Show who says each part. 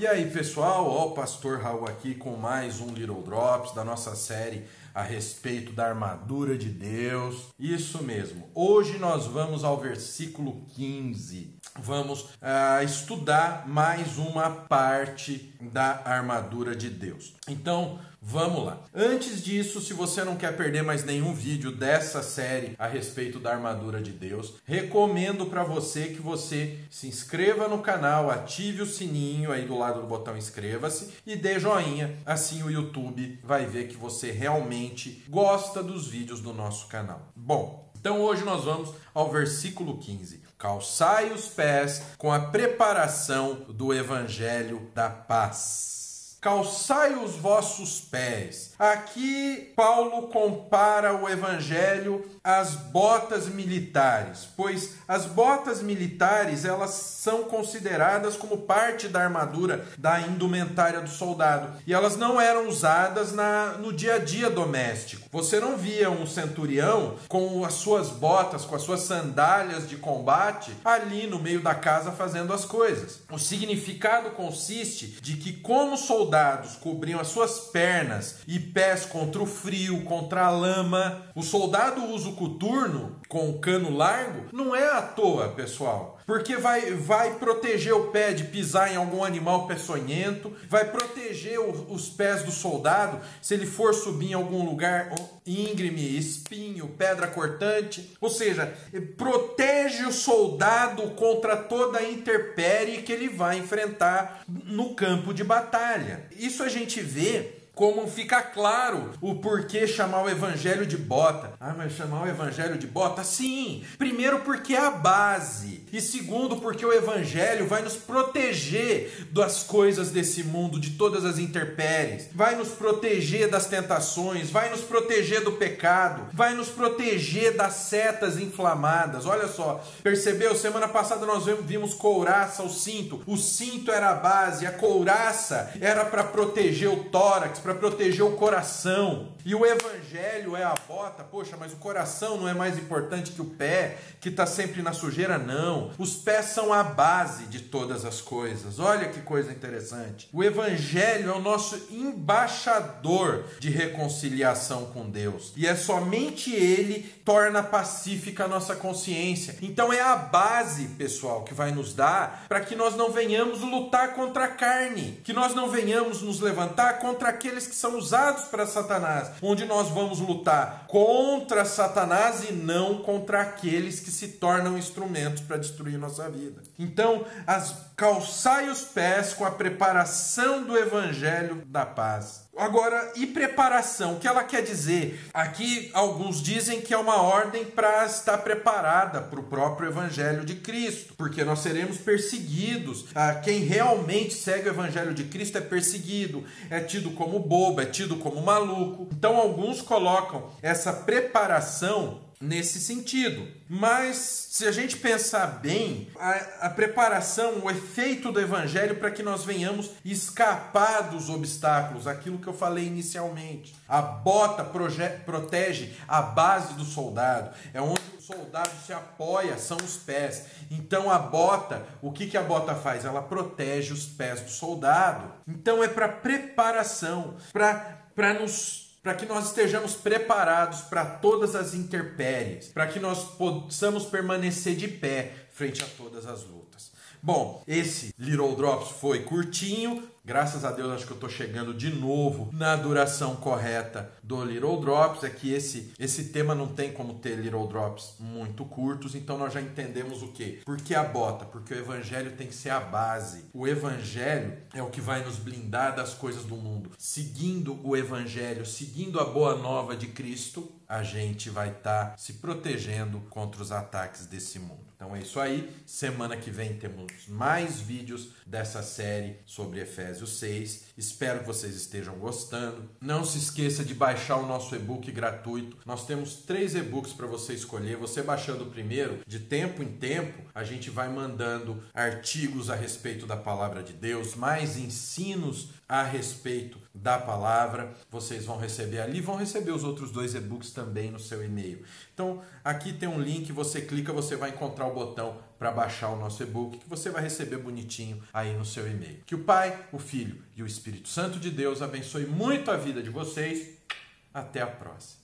Speaker 1: E aí, pessoal, ó, o pastor Raul aqui com mais um Little Drops da nossa série a respeito da armadura de Deus. Isso mesmo. Hoje nós vamos ao versículo 15. Vamos uh, estudar mais uma parte da armadura de Deus. Então, Vamos lá. Antes disso, se você não quer perder mais nenhum vídeo dessa série a respeito da armadura de Deus, recomendo para você que você se inscreva no canal, ative o sininho aí do lado do botão inscreva-se e dê joinha. Assim o YouTube vai ver que você realmente gosta dos vídeos do nosso canal. Bom, então hoje nós vamos ao versículo 15. Calçai os pés com a preparação do evangelho da paz calçai os vossos pés. Aqui Paulo compara o evangelho às botas militares, pois as botas militares elas são consideradas como parte da armadura da indumentária do soldado e elas não eram usadas na, no dia a dia doméstico. Você não via um centurião com as suas botas, com as suas sandálias de combate ali no meio da casa fazendo as coisas. O significado consiste de que como soldado soldados cobriam as suas pernas e pés contra o frio, contra a lama. O soldado usa o coturno com o cano largo não é à toa, pessoal. Porque vai, vai proteger o pé de pisar em algum animal peçonhento, vai proteger o, os pés do soldado se ele for subir em algum lugar íngreme, espinho, pedra cortante. Ou seja, protege o soldado contra toda a intempérie que ele vai enfrentar no campo de batalha. Isso a gente vê como fica claro o porquê chamar o evangelho de bota. Ah, mas chamar o evangelho de bota? Sim! Primeiro, porque é a base. E segundo, porque o evangelho vai nos proteger das coisas desse mundo, de todas as intempéries. Vai nos proteger das tentações, vai nos proteger do pecado, vai nos proteger das setas inflamadas. Olha só, percebeu? Semana passada nós vimos couraça, o cinto. O cinto era a base, a couraça era para proteger o tórax, para proteger o coração. E o evangelho é a bota, poxa, mas o coração não é mais importante que o pé, que está sempre na sujeira, não. Os pés são a base de todas as coisas. Olha que coisa interessante. O evangelho é o nosso embaixador de reconciliação com Deus. E é somente ele torna pacífica a nossa consciência. Então é a base, pessoal, que vai nos dar para que nós não venhamos lutar contra a carne, que nós não venhamos nos levantar contra aqueles que são usados para Satanás onde nós vamos lutar contra Satanás e não contra aqueles que se tornam instrumentos para destruir nossa vida. Então, as calçai os pés com a preparação do evangelho da paz. Agora, e preparação? O que ela quer dizer? Aqui alguns dizem que é uma ordem para estar preparada para o próprio Evangelho de Cristo, porque nós seremos perseguidos. Ah, quem realmente segue o Evangelho de Cristo é perseguido, é tido como bobo, é tido como maluco. Então, alguns colocam essa preparação nesse sentido. Mas se a gente pensar bem, a, a preparação, o efeito do evangelho para que nós venhamos escapar dos obstáculos, aquilo que eu falei inicialmente. A bota protege a base do soldado, é onde o soldado se apoia, são os pés. Então a bota, o que, que a bota faz? Ela protege os pés do soldado. Então é para preparação, para nos para que nós estejamos preparados para todas as intempéries, para que nós possamos permanecer de pé frente a todas as lutas. Bom, esse Little Drops foi curtinho, Graças a Deus, acho que eu estou chegando de novo na duração correta do Little Drops. É que esse, esse tema não tem como ter Little Drops muito curtos, então nós já entendemos o que? Por que a bota? Porque o Evangelho tem que ser a base. O Evangelho é o que vai nos blindar das coisas do mundo. Seguindo o Evangelho, seguindo a boa nova de Cristo, a gente vai estar tá se protegendo contra os ataques desse mundo. Então é isso aí. Semana que vem temos mais vídeos dessa série sobre Efésios 6. Espero que vocês estejam gostando. Não se esqueça de baixar o nosso e-book gratuito. Nós temos três e-books para você escolher. Você baixando o primeiro, de tempo em tempo, a gente vai mandando artigos a respeito da palavra de Deus, mais ensinos a respeito da palavra. Vocês vão receber ali, vão receber os outros dois e-books também no seu e-mail. Então, aqui tem um link, você clica, você vai encontrar o botão para baixar o nosso e-book que você vai receber bonitinho aí no seu e-mail. Que o Pai, o Filho e o Espírito Santo de Deus abençoe muito a vida de vocês. Até a próxima.